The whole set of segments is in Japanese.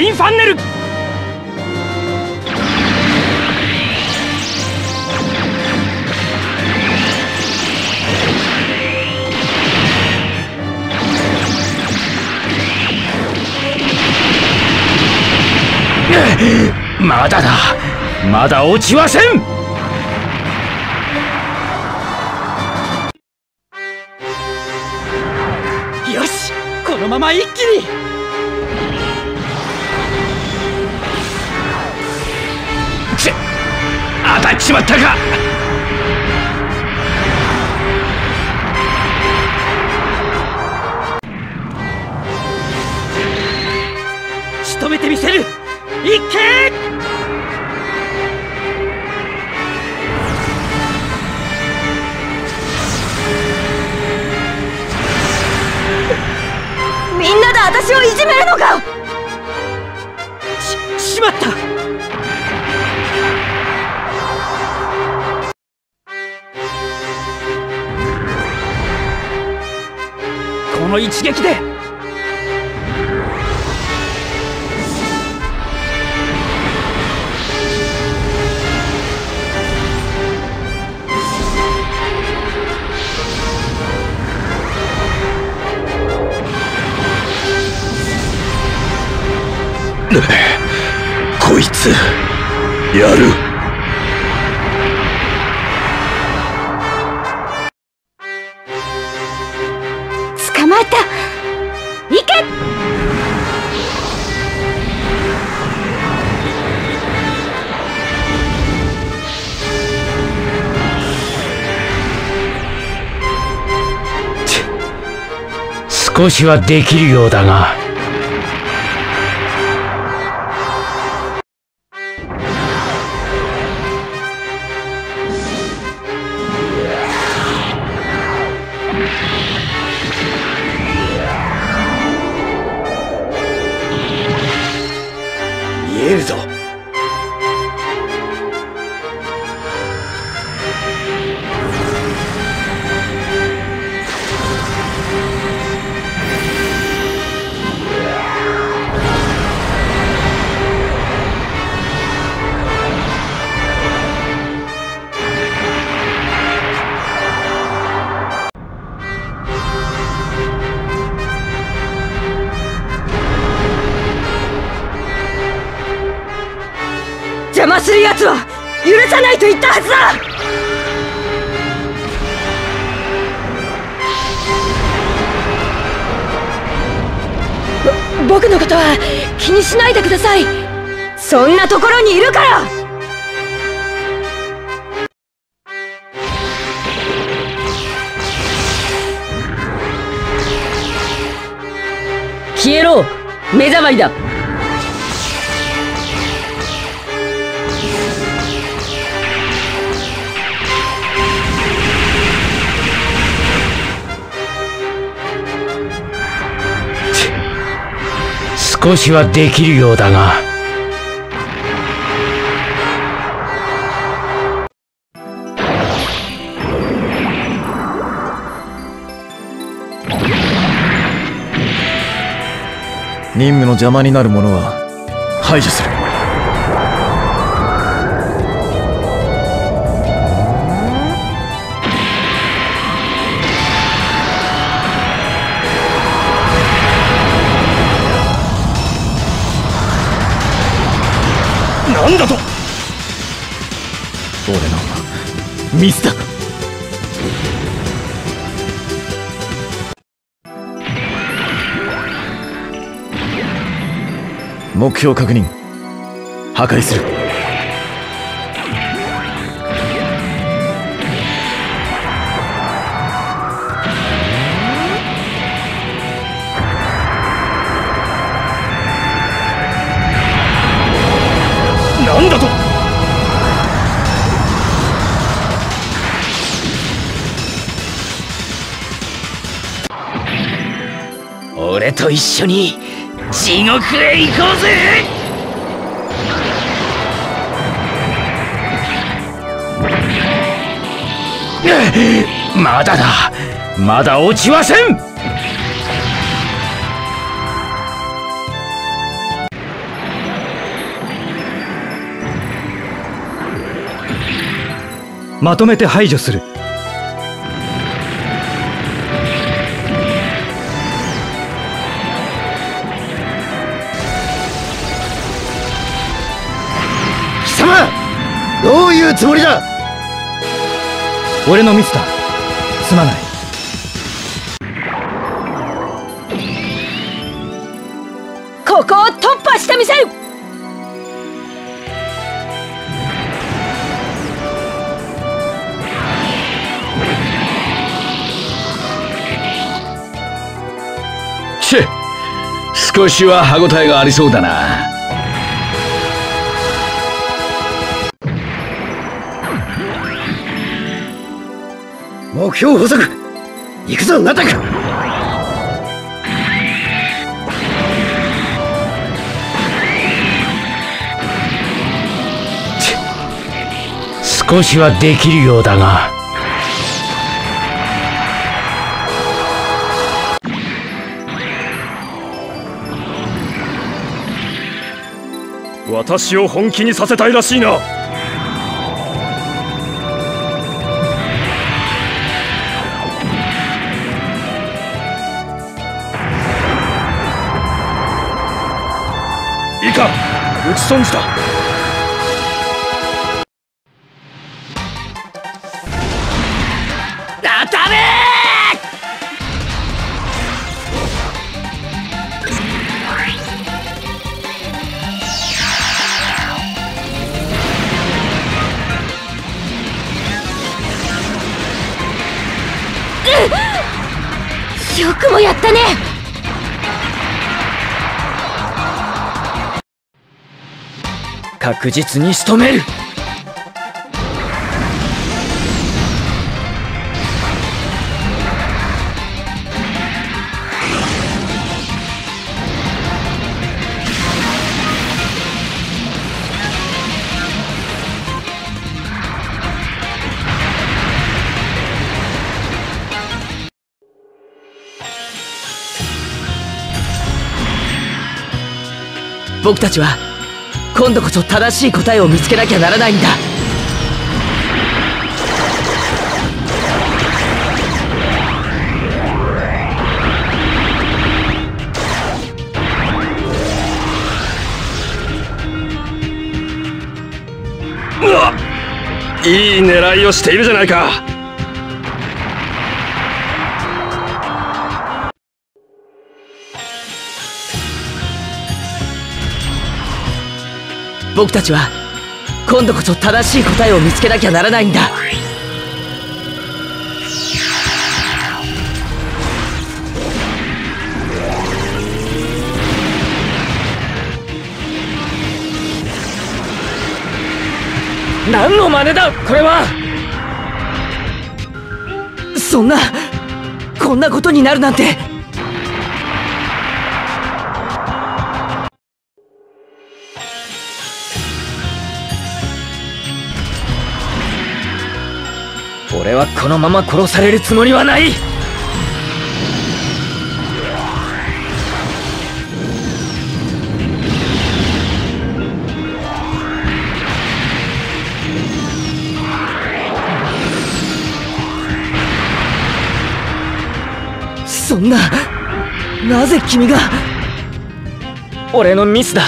ティンファンネル。まだだ。まだ落ちはせん。よしこのまま一気に。当たっちまったか。仕留めてみせる。けみんなで私をいじめるのか。ししまったの一撃で。こいつやる。少しはできるようだが。邪魔する奴は許さないと言ったはずだ。ぼ僕のことは気にしないでください。そんなところにいるから。消えろ。目障りだ。少しはできるようだが。任務の邪魔になるものは排除する。なんだと。俺のミスだ目標確認。破壊する。一緒に地獄へ行こうぜ！まだだ！まだ落ちません！まとめて排除する。つもりだ。俺のミスだすまない。ここを突破してみせるチェ少しは歯応えがありそうだな目標補足行くぞナタク。少しはできるようだが。私を本気にさせたいらしいな撃ち損じた確実に仕留める。僕たちは今度こそ正しい答えを見つけなきゃならないんだ。いい狙いをしているじゃないか。僕たちは今度こそ正しい答えを見つけなきゃならないんだ。何の真似だこれは。そんなこんなことになるなんて。このまま殺されるつもりはない。そんななぜ君が俺のミスだ。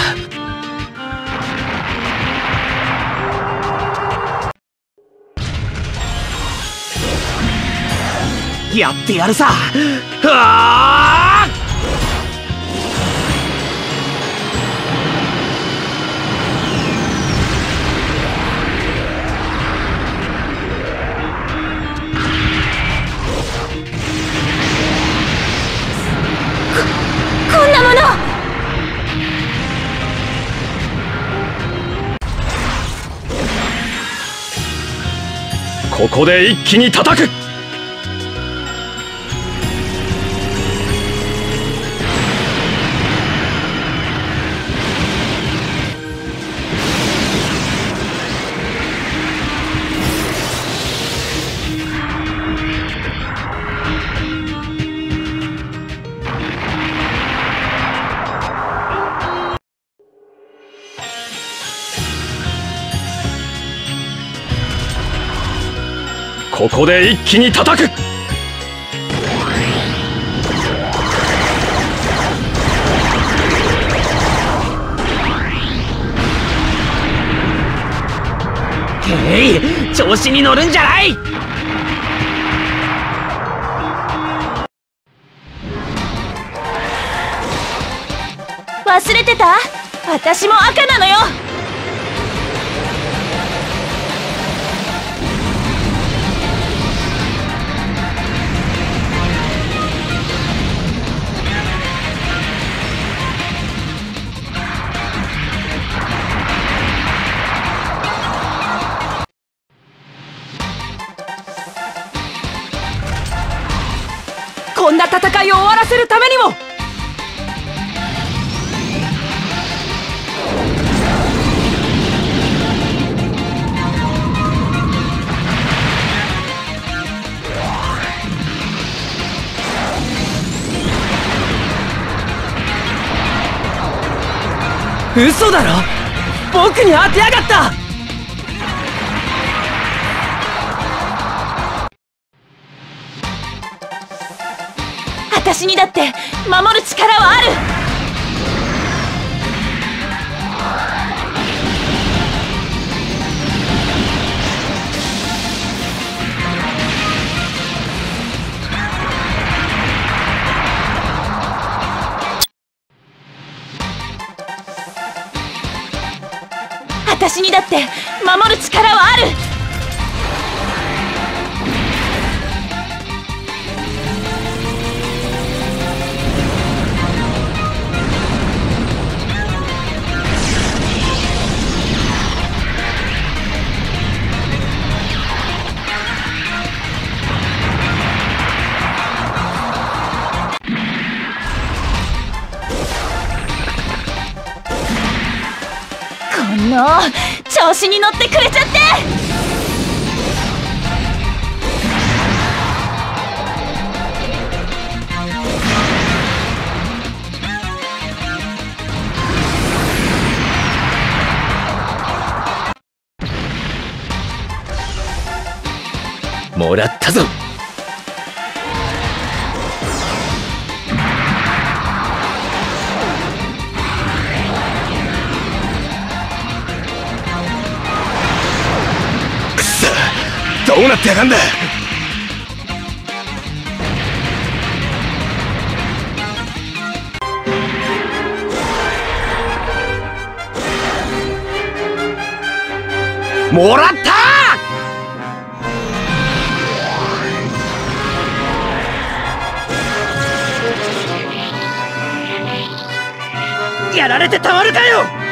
やってやるさ。はあこんなもの。ここで一気に叩くここで一気に叩く。へい調子に乗るんじゃない！忘れてた？私も赤なのよ嘘だろ？僕に当てやがった！私にだって守る力はある！私にだって守る力はある。の？調子に乗ってくれちゃって！もらったぞ。うなってやがんだ？もらった！やられてたまるかよ！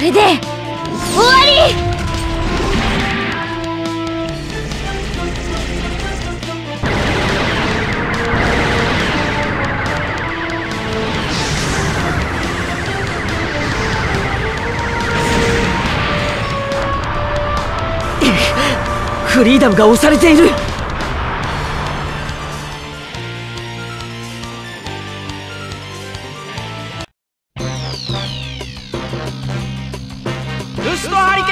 れで終わり。フリーダムが押されている。ルス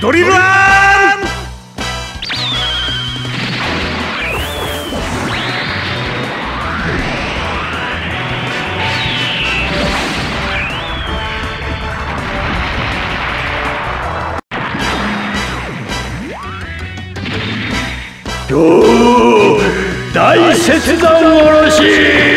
ドリブラン！大切断おろし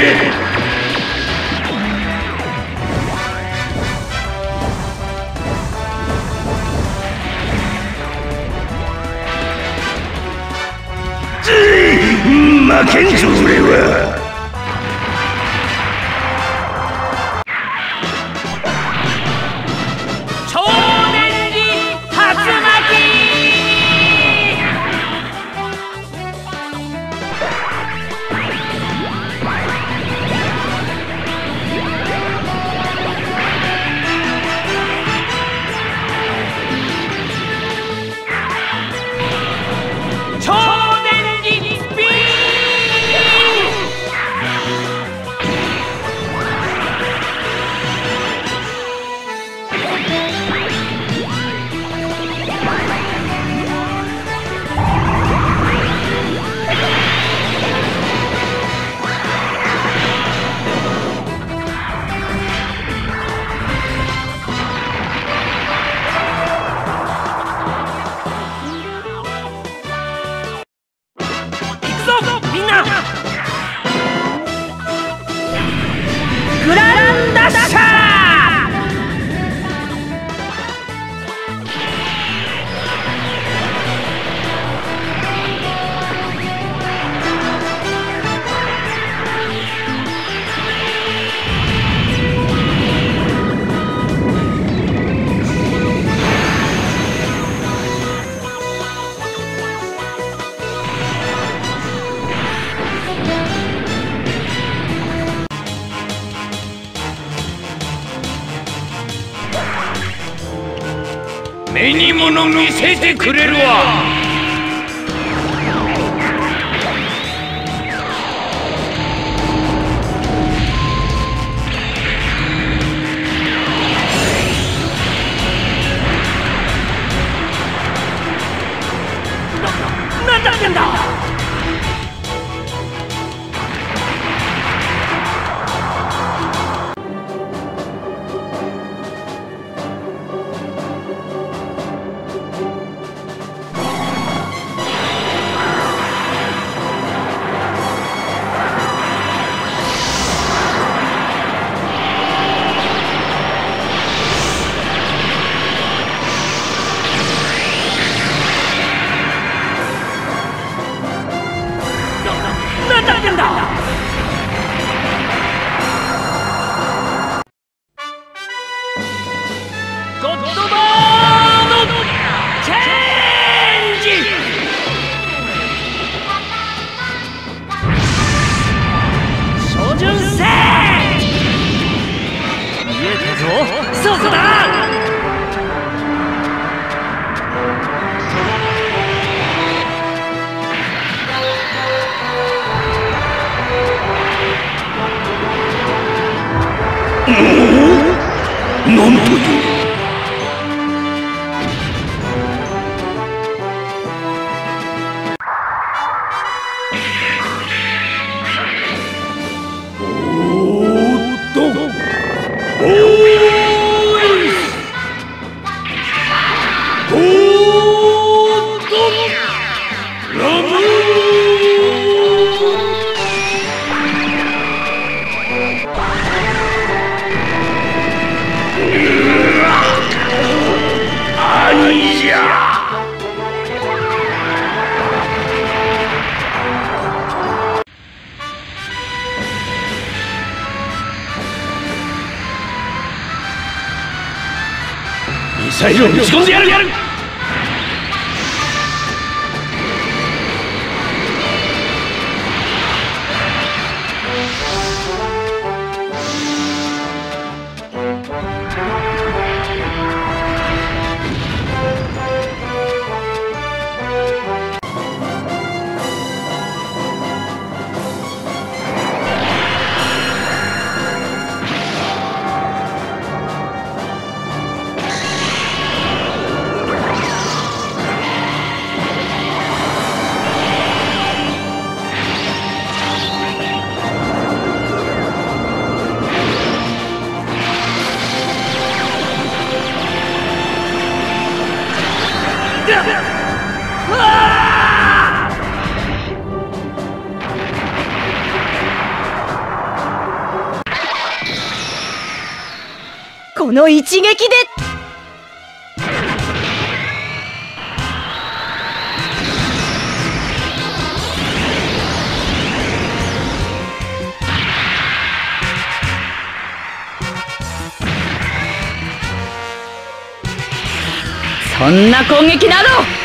てくれるわ。ミの一撃で。そんな攻撃など。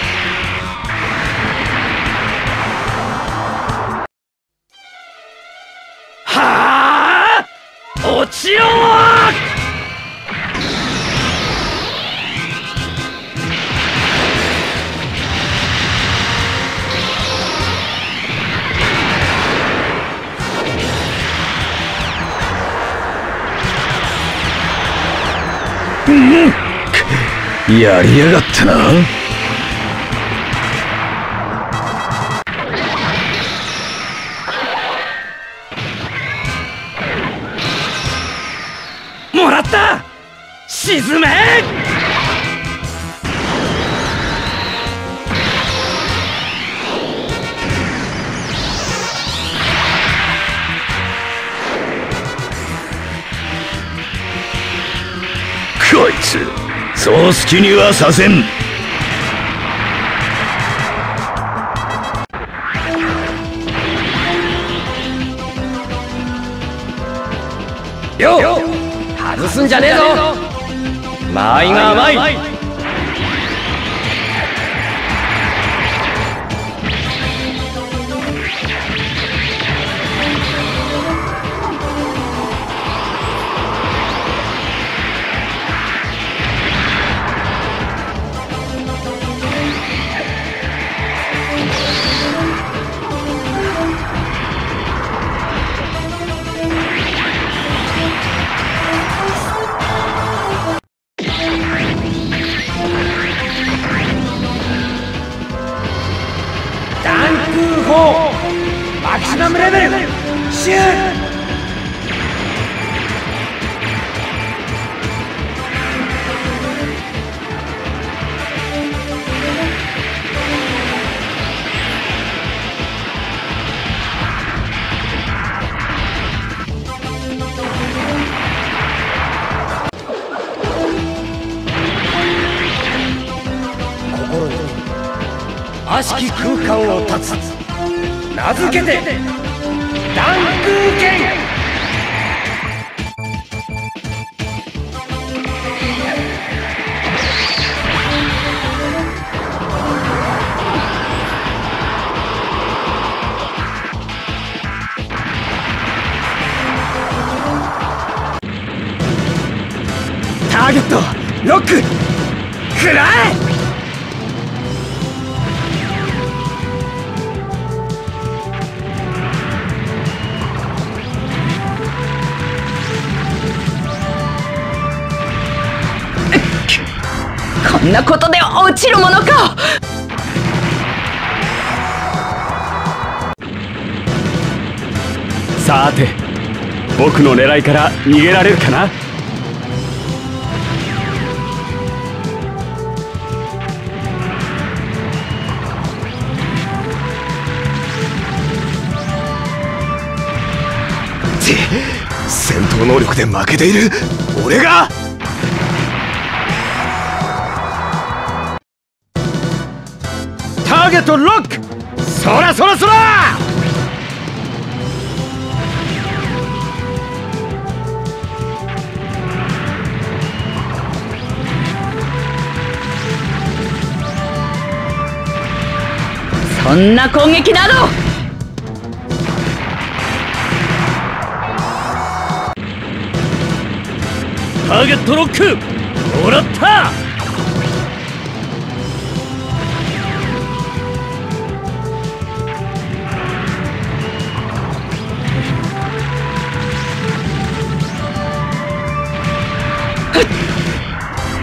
やりやがったな。きにはさせん。よ外すんじゃねえぞ。間合いが甘い。ゲットロック食らえ！こんなことで落ちるものか！さて僕の狙いから逃げられるかな？で負けている。俺が！ターゲットロック！そらそらそら！そんな攻撃など！ターゲットロックもらった。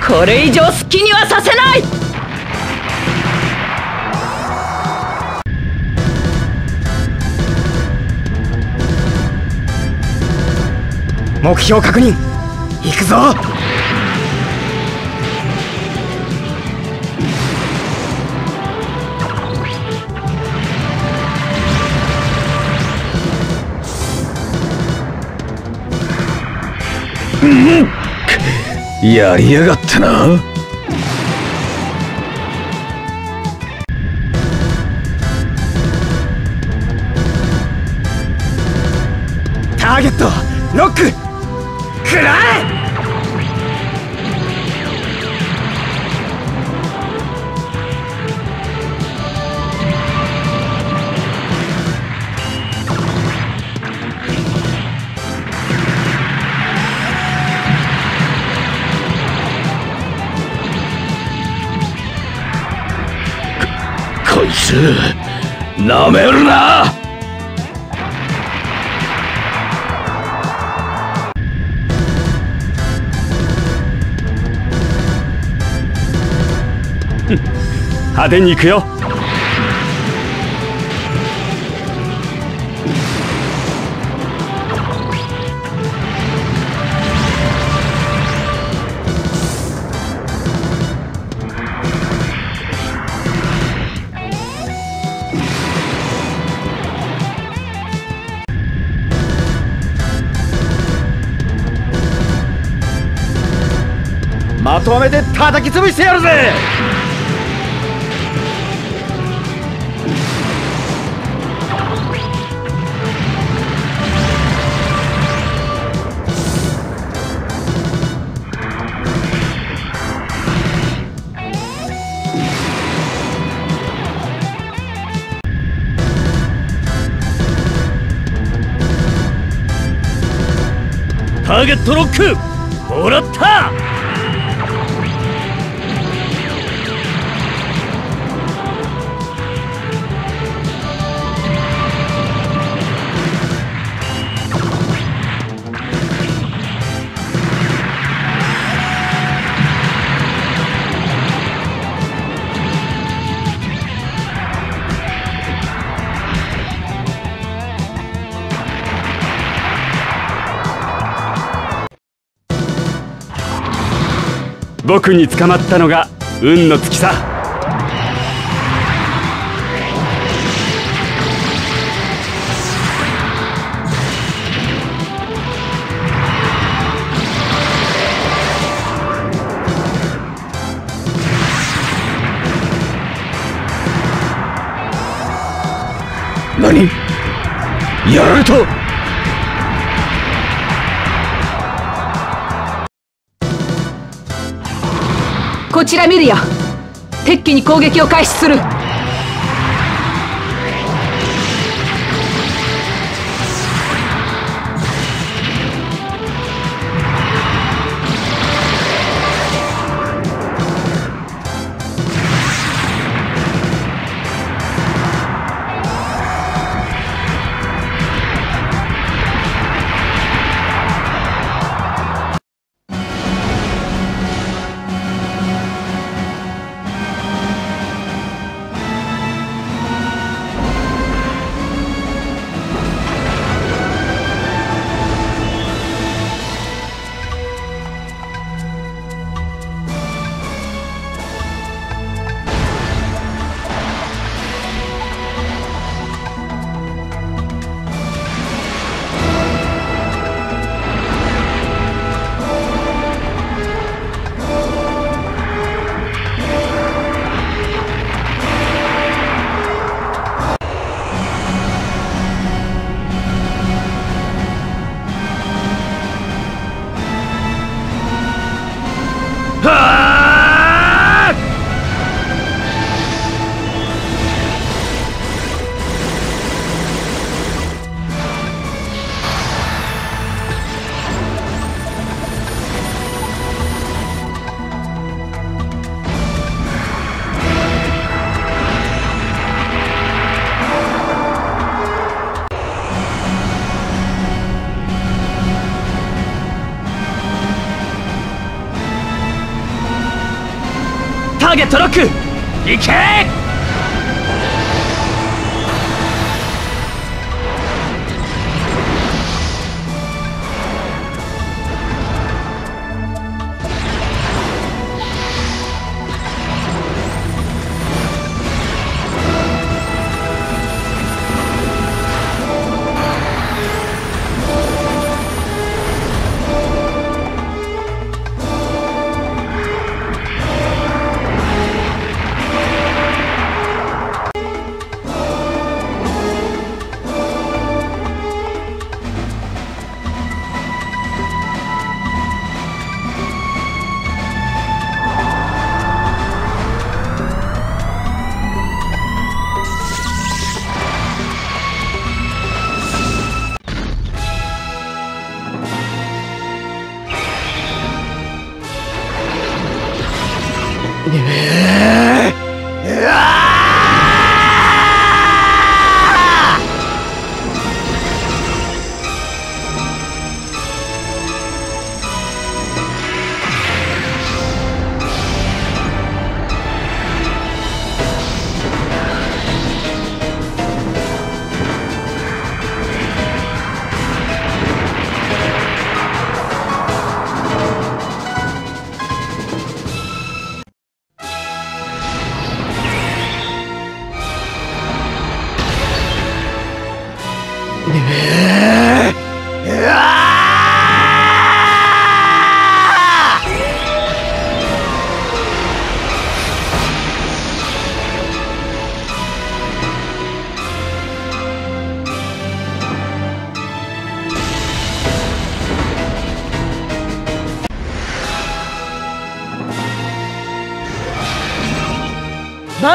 これ以上好きにはさせない。目標確認行くぞ。やりやがったな。ターゲットロック。くらえつなめるな。派手に行くよ。まとめて叩き潰してやるぜターゲットロックもらった僕に捕まったのが運の尽きさ。何？やられた。ちら見るよ。敵機に攻撃を開始する。行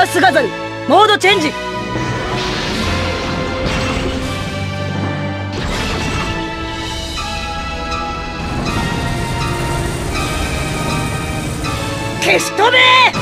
姿にモードチェンジ。消し飛べ！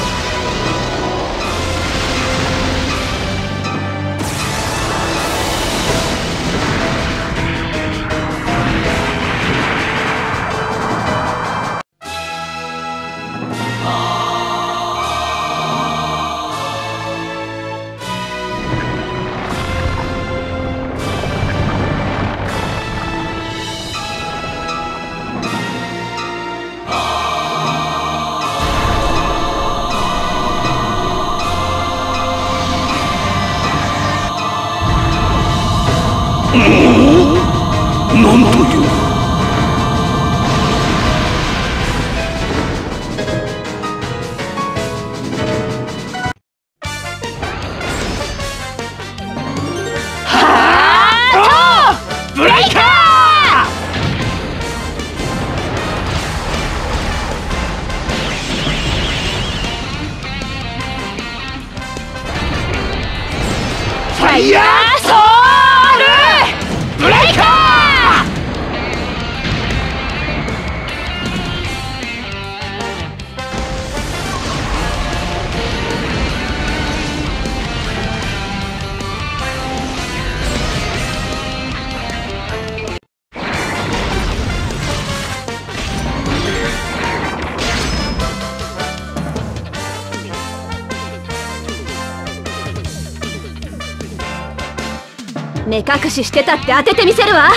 隠ししてたって当ててみせるわ。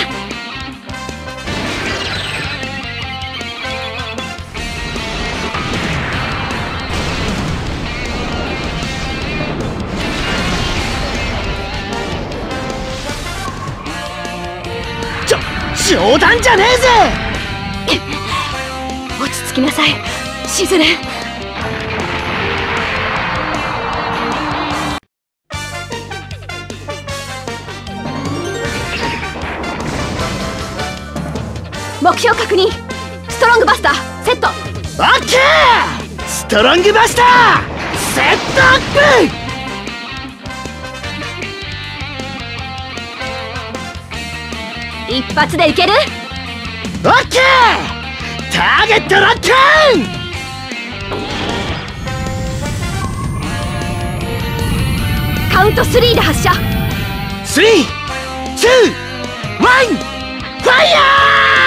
ちょ冗談じゃねえぜ。落ち着きなさい。しずる目標確認。ストロングバスターセット。オッケー！ストロングバスターセットアップ！一発でいける？オッケー！ターゲットロックカウント3で発射。スリーツーワンファイヤー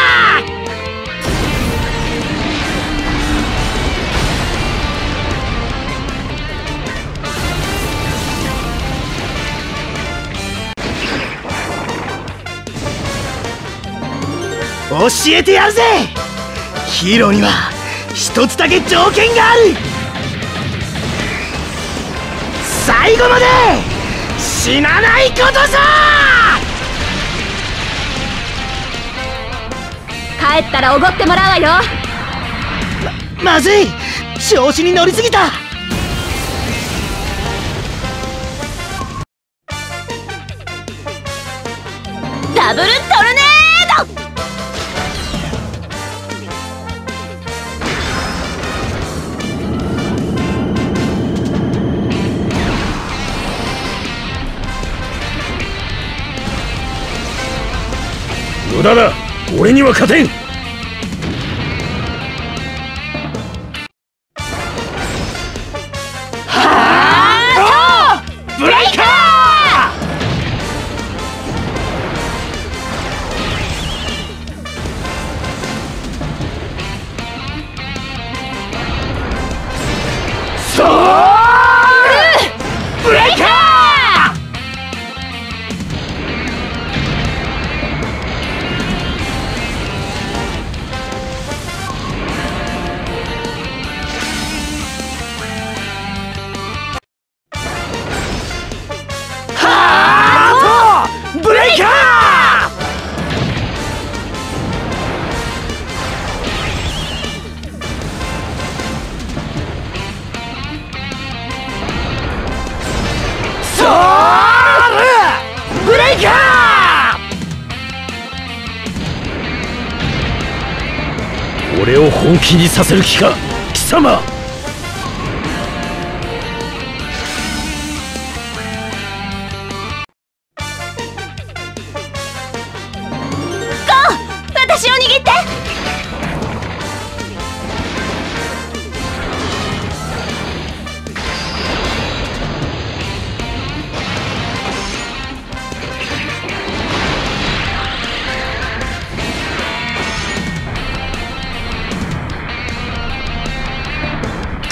教えてやるぜ。ヒーローには一つだけ条件がある。最後まで死なないことさ。帰ったらおごってもらうわよ。ままずい。調子に乗りすぎた無駄だ。俺には勝てん。気にさせる気か貴様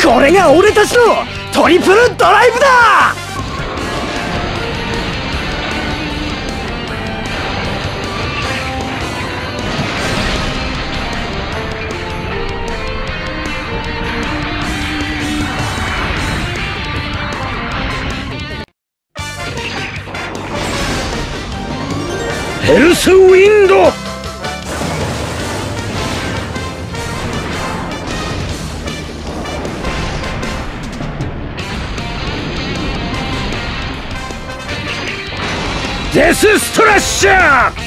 これが俺たちのトリプルドライブだ！スト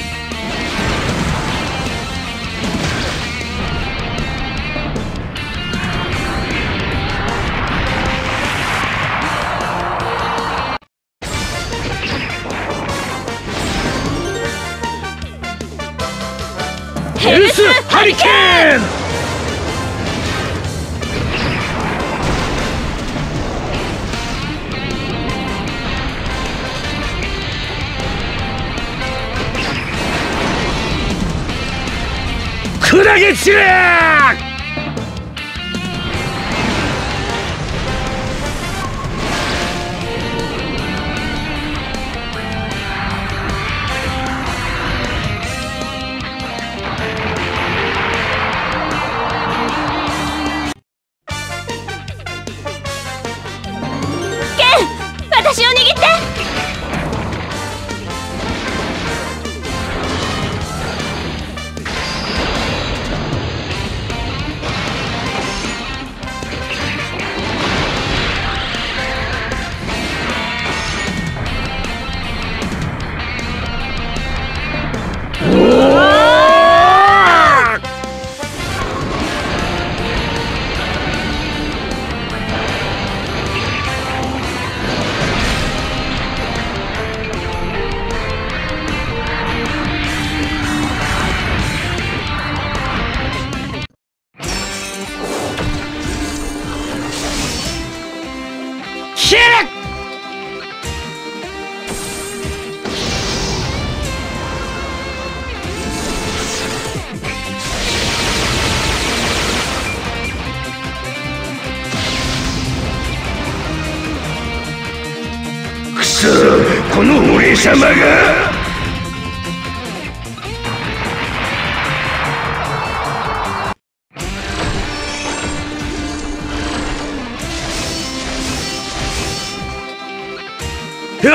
素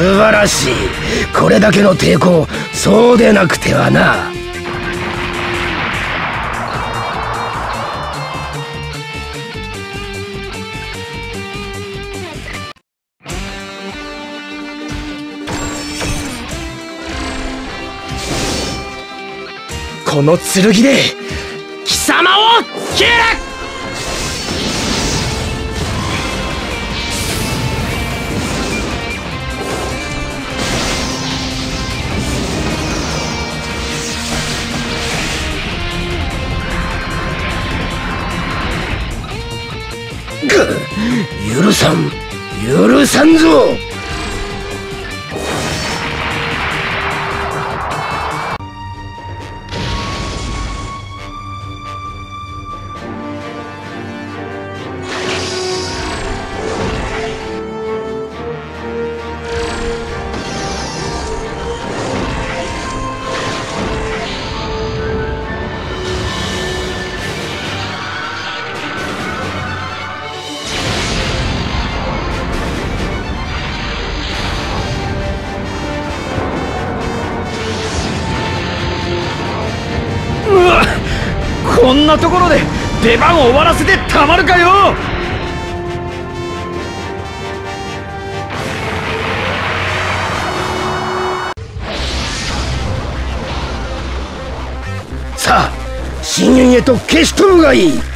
晴らしい。これだけの抵抗そうでなくてはな。の剣で貴様を切るぐ許さん許さんぞ！なところで出番を終わらせてたまるかよ！さあ深淵へと消し飛ぶがいい。